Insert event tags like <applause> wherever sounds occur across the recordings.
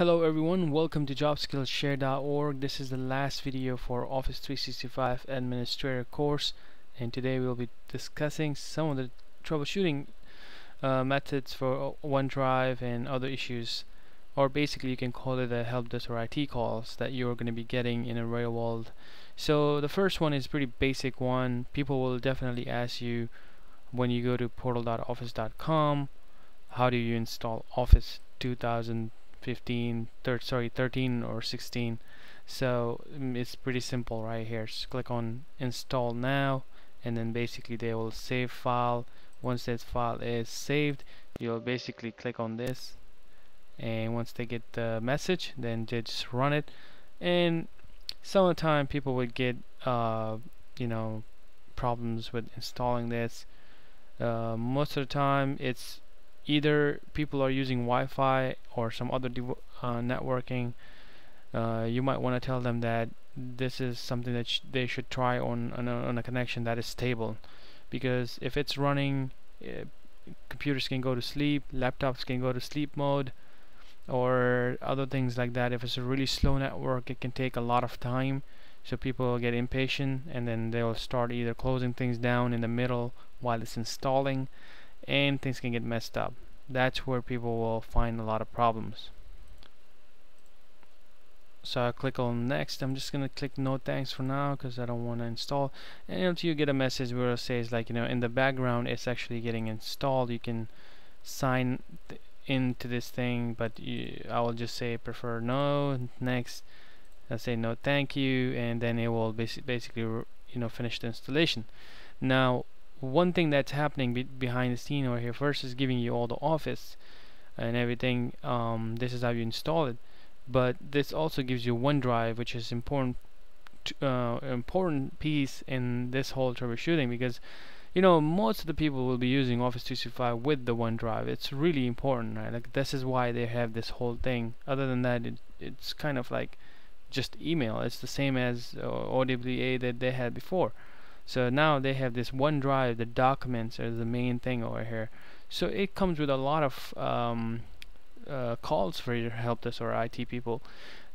Hello everyone, welcome to JobSkillsShare.org. This is the last video for Office 365 Administrator course and today we'll be discussing some of the troubleshooting uh, methods for OneDrive and other issues or basically you can call it a help desk or IT calls that you're going to be getting in a real world. So the first one is pretty basic one. People will definitely ask you when you go to portal.office.com how do you install Office 2000 15 thir sorry 13 or 16 so um, it's pretty simple right here. Just click on install now and then basically they will save file. Once that file is saved you'll basically click on this. And once they get the message then they just run it. And some of the time people would get uh, you know problems with installing this. Uh, most of the time it's either people are using Wi-Fi or some other uh, networking uh, you might want to tell them that this is something that sh they should try on, on a, on, a, connection that is stable. Because if it's running uh, computers can go to sleep laptops can go to sleep mode or other things like that. If it's a really slow network it can take a lot of time. So people get impatient and then they'll start either closing things down in the middle while it's installing and things can get messed up. That's where people will find a lot of problems. So I click on next. I'm just gonna click no thanks for now because I don't want to install. And until you get a message where it says like you know in the background it's actually getting installed you can sign into this thing but you, I will just say prefer no next I say no thank you and then it will basi basically you know finish the installation. Now one thing that's happening be behind the scene over here first is giving you all the office and everything um, this is how you install it. But this also gives you OneDrive which is important uh, important piece in this whole troubleshooting because you know most of the people will be using Office 365 with the OneDrive. It's really important right? Like this is why they have this whole thing. Other than that it, it's kind of like just email. It's the same as uh, OWA that they had before so now they have this OneDrive, the documents are the main thing over here. So it comes with a lot of um, uh, calls for your help desk or IT people.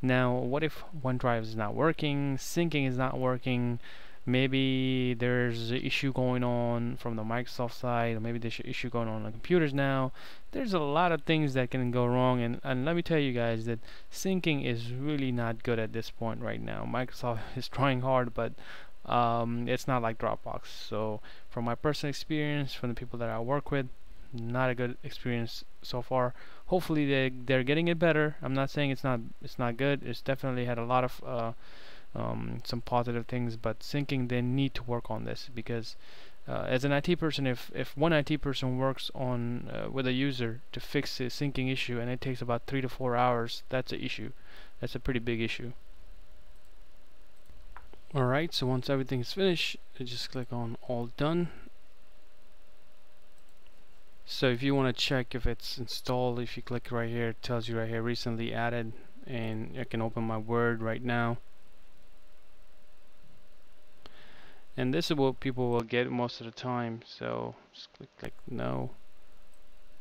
Now, what if OneDrive is not working, syncing is not working, maybe there's an issue going on from the Microsoft side, or maybe there's an issue going on on computers now. There's a lot of things that can go wrong, and, and let me tell you guys that syncing is really not good at this point right now. Microsoft <laughs> is trying hard, but um, it's not like Dropbox. So from my personal experience from the people that I work with not a good experience so far. Hopefully they they're getting it better. I'm not saying it's not it's not good. It's definitely had a lot of uh, um, some positive things but syncing they need to work on this because uh, as an IT person if if one IT person works on uh, with a user to fix a syncing issue and it takes about three to four hours that's an issue. That's a pretty big issue Alright, so once everything is finished, you just click on all done. So if you want to check if it's installed, if you click right here, it tells you right here recently added and I can open my Word right now. And this is what people will get most of the time. So just click like no.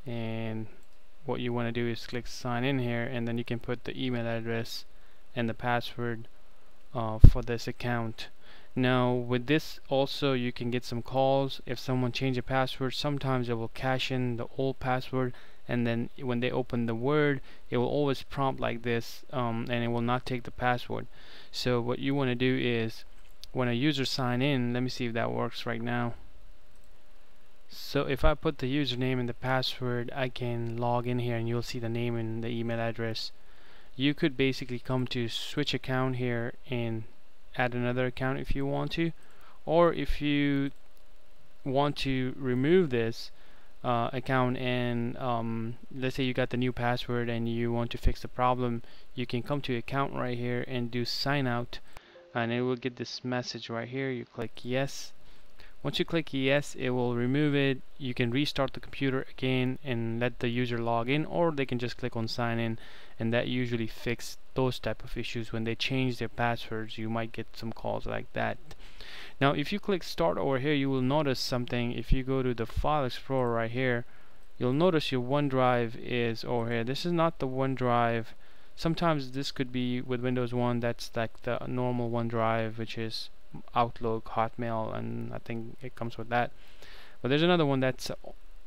And what you want to do is click sign in here and then you can put the email address and the password uh, for this account. Now with this also you can get some calls. If someone change a password sometimes it will cache in the old password and then when they open the word it will always prompt like this um, and it will not take the password. So what you want to do is when a user sign in let me see if that works right now. So if I put the username and the password I can log in here and you'll see the name and the email address you could basically come to switch account here and add another account if you want to. Or if you want to remove this uh, account and um, let's say you got the new password and you want to fix the problem you can come to account right here and do sign out. And it will get this message right here. You click yes once you click yes, it will remove it. You can restart the computer again and let the user log in or they can just click on sign in and that usually fix those type of issues. When they change their passwords you might get some calls like that. Now if you click start over here you will notice something. If you go to the file explorer right here you'll notice your OneDrive is over here. This is not the OneDrive. Sometimes this could be with Windows 1 that's like the normal OneDrive which is Outlook Hotmail and I think it comes with that. But there's another one that's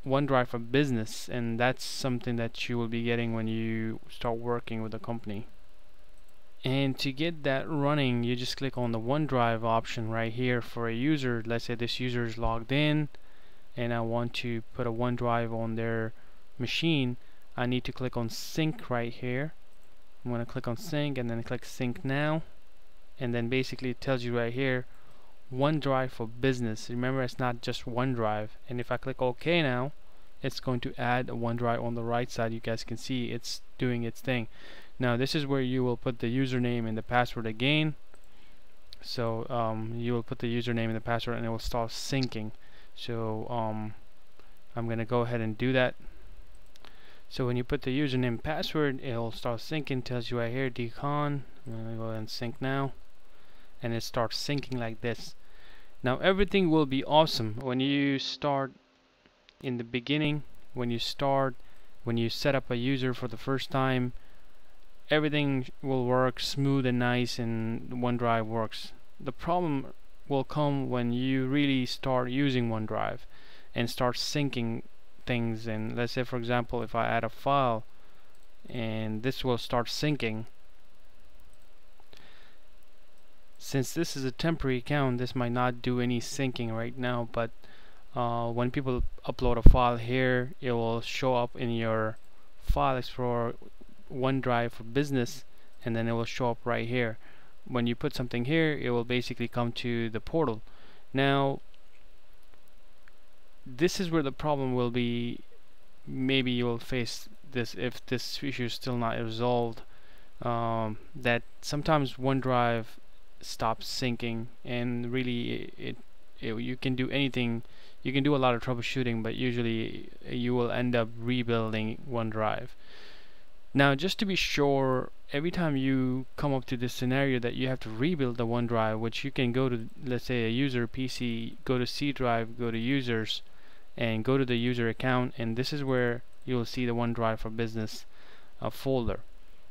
OneDrive for Business and that's something that you will be getting when you start working with a company. And to get that running you just click on the OneDrive option right here for a user. Let's say this user is logged in and I want to put a OneDrive on their machine. I need to click on sync right here. I'm going to click on sync and then click sync now and then basically it tells you right here OneDrive for business. Remember it's not just OneDrive. And if I click OK now it's going to add a OneDrive on the right side. You guys can see it's doing its thing. Now this is where you will put the username and the password again. So um, you will put the username and the password and it will start syncing. So um, I'm gonna go ahead and do that. So when you put the username and password it'll start syncing. Tells you right here decon. I'm gonna go ahead and sync now and it starts syncing like this. Now everything will be awesome when you start in the beginning when you start when you set up a user for the first time. Everything will work smooth and nice and OneDrive works. The problem will come when you really start using OneDrive and start syncing things. And let's say for example if I add a file and this will start syncing since this is a temporary account this might not do any syncing right now but uh, when people upload a file here it will show up in your file explorer OneDrive for business and then it will show up right here. When you put something here it will basically come to the portal. Now this is where the problem will be. Maybe you will face this if this issue is still not resolved. Um, that sometimes OneDrive stops syncing and really it, it, you can do anything. You can do a lot of troubleshooting but usually you will end up rebuilding OneDrive now just to be sure every time you come up to this scenario that you have to rebuild the OneDrive which you can go to let's say a user PC go to C drive go to users and go to the user account and this is where you'll see the OneDrive for business uh, folder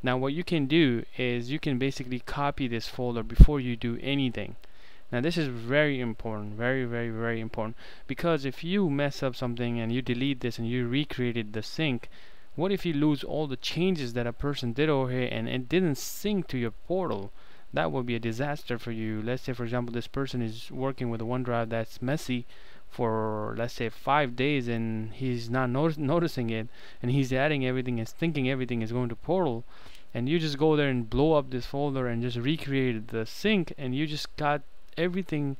now what you can do is you can basically copy this folder before you do anything. Now this is very important, very very very important because if you mess up something and you delete this and you recreated the sync, what if you lose all the changes that a person did over here and it didn't sync to your portal? That would be a disaster for you. Let's say for example this person is working with a OneDrive that's messy for let's say five days and he's not not noticing it and he's adding everything and thinking everything is going to portal and you just go there and blow up this folder and just recreate the sync and you just got everything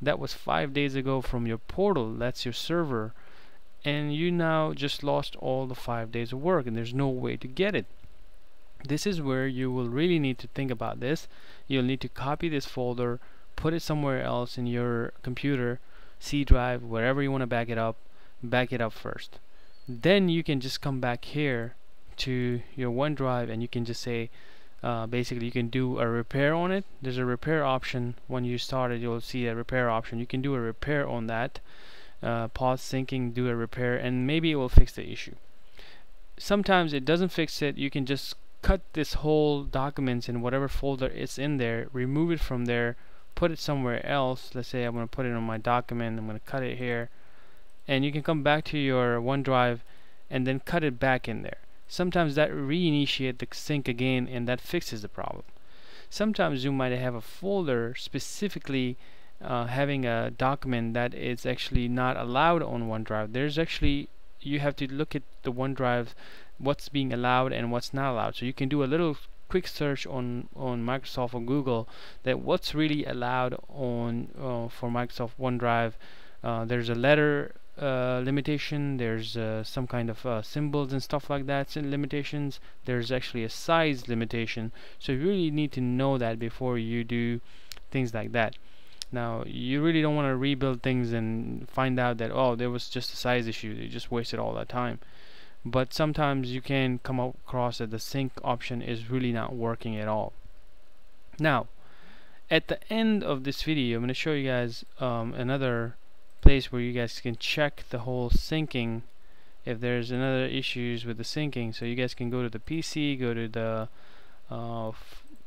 that was five days ago from your portal that's your server and you now just lost all the five days of work and there's no way to get it. This is where you will really need to think about this. You'll need to copy this folder put it somewhere else in your computer C drive wherever you want to back it up back it up first. Then you can just come back here to your OneDrive and you can just say uh, basically you can do a repair on it. There's a repair option. When you start it you'll see a repair option. You can do a repair on that uh, pause syncing do a repair and maybe it will fix the issue. Sometimes it doesn't fix it. You can just cut this whole documents in whatever folder it's in there remove it from there put it somewhere else. Let's say I'm to put it on my document I'm going to cut it here. And you can come back to your OneDrive and then cut it back in there sometimes that reinitiate the sync again and that fixes the problem. Sometimes you might have a folder specifically uh, having a document that is actually not allowed on OneDrive. There's actually you have to look at the OneDrive what's being allowed and what's not allowed. So you can do a little quick search on on Microsoft or Google that what's really allowed on uh, for Microsoft OneDrive. Uh, there's a letter uh, limitation. There's uh, some kind of uh, symbols and stuff like that limitations. There's actually a size limitation. So you really need to know that before you do things like that. Now you really don't want to rebuild things and find out that oh there was just a size issue. You just wasted all that time. But sometimes you can come across that the sync option is really not working at all. Now at the end of this video I'm going to show you guys um, another place where you guys can check the whole syncing if there's another issues with the syncing. So you guys can go to the PC go to the uh,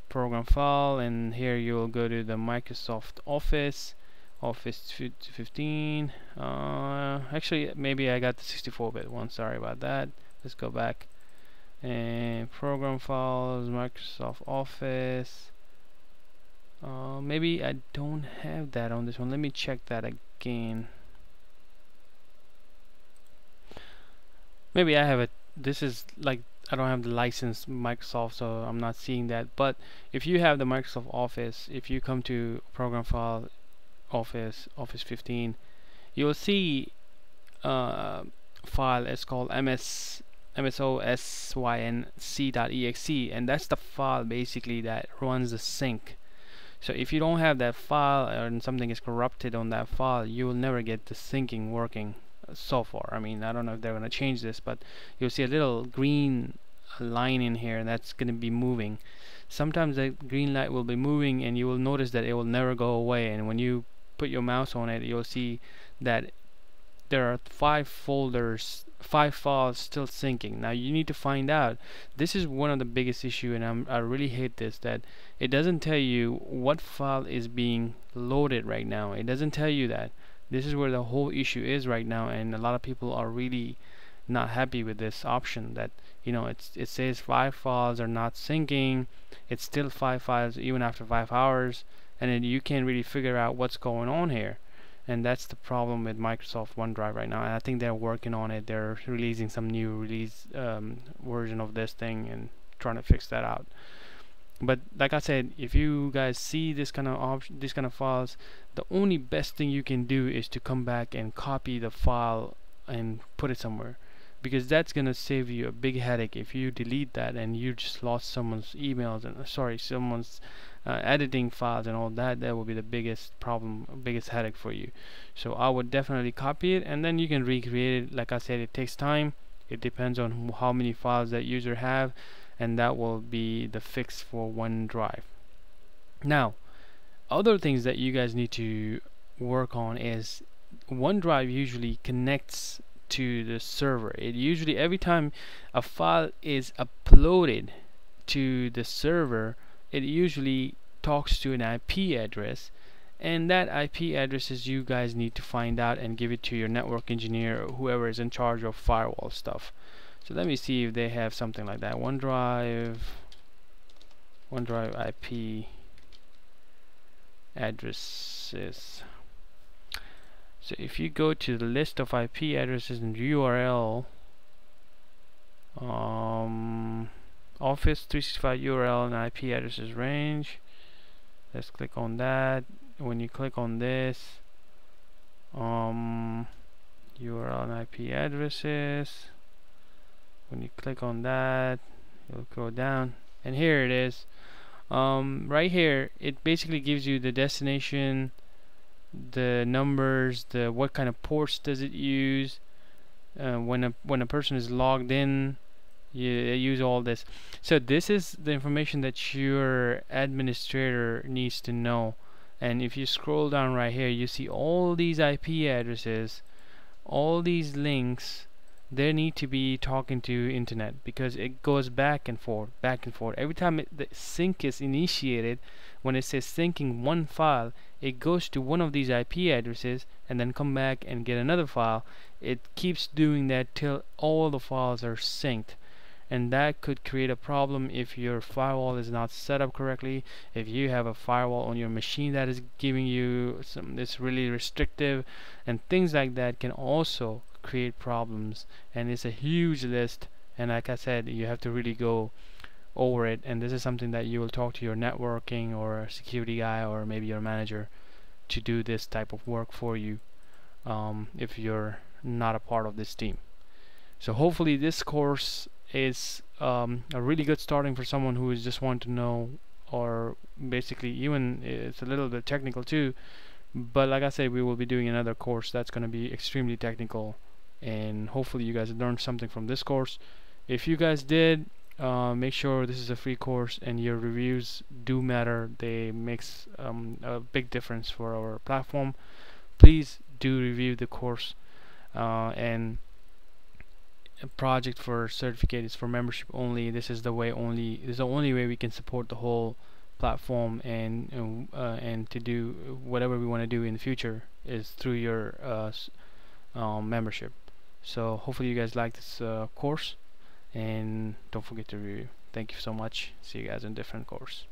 program file and here you will go to the Microsoft Office Office 15 uh, actually maybe I got the 64-bit one. Sorry about that. Let's go back. And program files Microsoft Office. Uh, maybe I don't have that on this one. Let me check that again maybe I have it this is like I don't have the license Microsoft so I'm not seeing that but if you have the Microsoft Office if you come to program file Office Office 15 you'll see uh, file it's called ms msosync.exe and that's the file basically that runs the sync so if you don't have that file and something is corrupted on that file you will never get the syncing working uh, so far. I mean I don't know if they're gonna change this but you'll see a little green uh, line in here that's gonna be moving. Sometimes the green light will be moving and you will notice that it will never go away. And when you put your mouse on it you'll see that there are five folders five files still syncing now you need to find out this is one of the biggest issue and I'm, I really hate this that it doesn't tell you what file is being loaded right now. It doesn't tell you that. This is where the whole issue is right now and a lot of people are really not happy with this option that you know it's it says five files are not syncing it's still five files even after five hours and then you can't really figure out what's going on here and that's the problem with Microsoft OneDrive right now. And I think they're working on it. They're releasing some new release um, version of this thing and trying to fix that out. But like I said if you guys see this kind of option this kind of files the only best thing you can do is to come back and copy the file and put it somewhere because that's gonna save you a big headache if you delete that and you just lost someone's emails and uh, sorry someone's uh, editing files and all that that will be the biggest problem biggest headache for you. So I would definitely copy it and then you can recreate it. Like I said it takes time. It depends on how many files that user have and that will be the fix for OneDrive now other things that you guys need to work on is OneDrive usually connects to the server. It usually every time a file is uploaded to the server it usually talks to an IP address and that IP addresses you guys need to find out and give it to your network engineer or whoever is in charge of firewall stuff. So let me see if they have something like that. OneDrive OneDrive IP addresses. So if you go to the list of IP addresses and URL um, Office 365 URL and IP addresses range. Let's click on that. When you click on this um, URL and IP addresses. When you click on that you'll go down. And here it is. Um, right here it basically gives you the destination the numbers the what kind of ports does it use uh, when a when a person is logged in you use all this. So this is the information that your administrator needs to know. And if you scroll down right here you see all these IP addresses all these links. They need to be talking to internet because it goes back and forth back and forth. Every time it, the sync is initiated when it says syncing one file it goes to one of these IP addresses and then come back and get another file. It keeps doing that till all the files are synced and that could create a problem if your firewall is not set up correctly if you have a firewall on your machine that is giving you some really restrictive and things like that can also create problems. And it's a huge list and like I said you have to really go over it. And this is something that you will talk to your networking or security guy or maybe your manager to do this type of work for you um, if you're not a part of this team so hopefully this course is um, a really good starting for someone who is just want to know or basically even it's a little bit technical too. But like I said we will be doing another course that's going to be extremely technical and hopefully you guys learned something from this course. If you guys did uh, make sure this is a free course and your reviews do matter. They makes um, a big difference for our platform. Please do review the course uh, and project for certificate is for membership only. This is the way only this is the only way we can support the whole platform and uh, and to do whatever we want to do in the future is through your uh, um, membership. So hopefully you guys like this uh, course and don't forget to review. Thank you so much. See you guys in different course